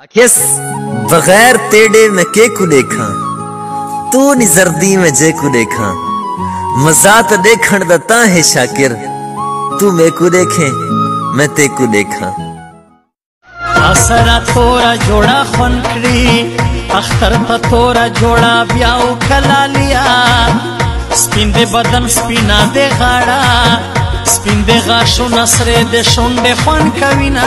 आखिस बगैर तेड़े में के को देखा? तू नी जर्दी में जे को देखा? मज़ा तो देखण दता है शाकिर। तू मैं को देखे, मैं ते को देखा। असरा तोरा जोड़ा खनकड़ी अख्तर त जोड़ा ब्याऊ कला लिया स्पिन दे बदन, स्पिना दे गाड़ा स्पिन दे गाशो नसरे दे शोंडे फन कविना।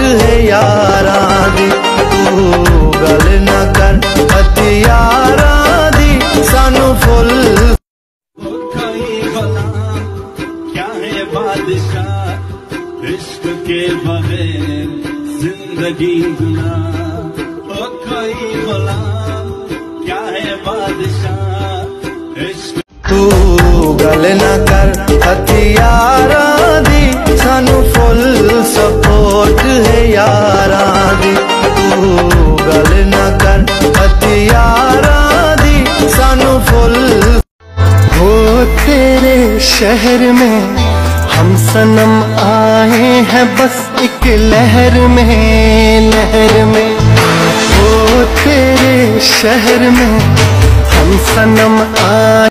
है यारा दी तू गल न कर, हथियारा दी सानू फुल क्या है इश्क के बगैर ज़िंदगी गुना कोई बोला क्या है बादशाह इश्क तू गल न कर, हथियार न कर, हथियारा दी सानू फुल। वो तेरे शहर में, हम सनम आए हैं बस एक लहर में लहर में। वो तेरे शहर में, हम सनम आए।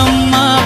अम्मा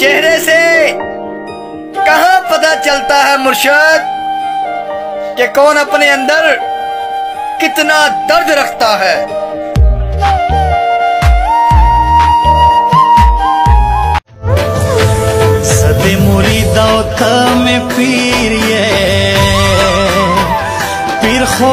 चेहरे से कहा पता चलता है मुर्शद कि कौन अपने अंदर कितना दर्द रखता है? सदे मुरी दौखा में पीर ये। पीर खो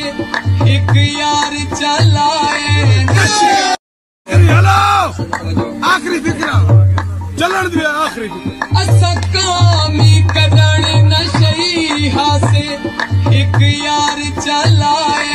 एक यार चलाए आखिरी फिक्र चलन दिया आखिरी असकामी करण नशई हासे एक यार चलाए